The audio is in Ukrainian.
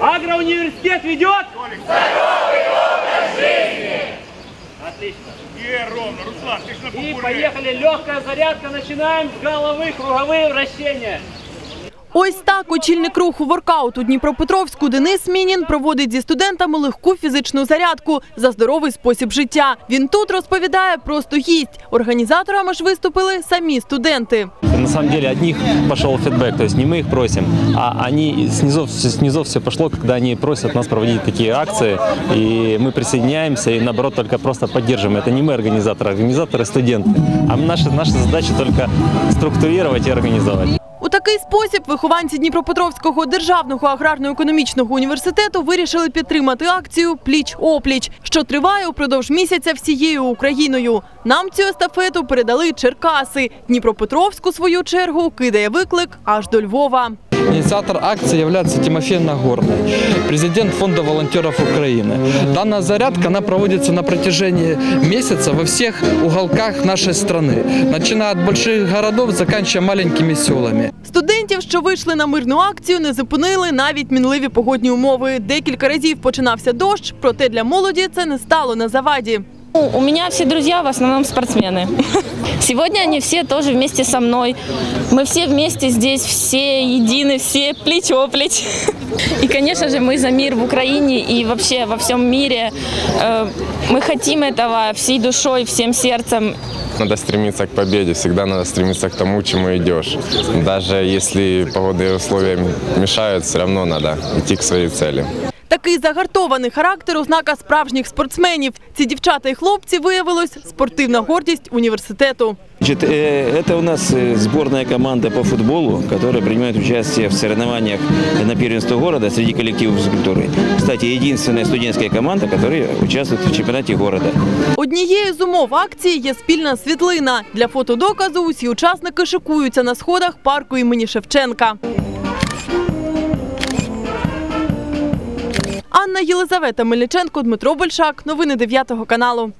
Агроуниверситет ведет? Отлично. Є, ровно, Руслан, ти ж на И поехали. Легкая зарядка. Начинаем с головы. Круговые вращения. Ось так очільник руху воркаут у Дніпропетровську Денис Мінін проводить зі студентами легку фізичну зарядку за здоровий спосіб життя. Він тут розповідає просто гість. Організаторами ж виступили самі студенти. На самом деле от них пошел фидбэк, то есть не мы их просим, а они снизов, снизов все пошло, когда они просят нас проводить такие акции, и мы присоединяемся и наоборот только просто поддерживаем. Это не мы организаторы, организаторы студенты, а наша, наша задача только структурировать и организовать. Такий спосіб вихованці Дніпропетровського державного аграрно-економічного університету вирішили підтримати акцію Пліч опліч, що триває упродовж місяця всією Україною. Нам цю естафету передали Черкаси. Дніпропетровську свою чергу кидає виклик аж до Львова. Инициатор акции является Тимофей Нагорный, президент Фонда волонтеров Украины. Данная зарядка она проводится на протяжении месяца во всех уголках нашей страны, начиная от больших городов, заканчивая маленькими селами. Студентів, що вийшли на мирну акцію, не зупинили навіть мінливі погодні умови. Декілька разів починався дощ, проте для молоді це не стало на заваді. Ну, У меня все друзья в основном спортсмены. Сегодня они все тоже вместе со мной. Мы все вместе здесь, все едины, все плечо-плечь. И, конечно же, мы за мир в Украине и вообще во всем мире. Э, Мы хотим этого всей душой, всем сердцем. Надо стремиться к победе, всегда надо стремиться к тому, чему идешь. Даже если погодные условия мешают, все равно надо идти к своей цели. Такий загартований характер ознака справжніх спортсменів. Ці дівчата і хлопці виявилось спортивна гордість університету. Значит, э, это у нас э, сборная команда по футболу, которая принимает участие в соревнованиях на первенство города среди коллективов физкультуры. Кстати, единственная студенческая команда, которая участвует в чемпионате города. Однією з умов акції є спільна світлина. Для фотодоказу усі учасники шикуються на сходах парку імені Шевченка. Анна Єлизавета Мельниченко, Дмитро Большак. Новини 9 каналу.